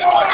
Come on!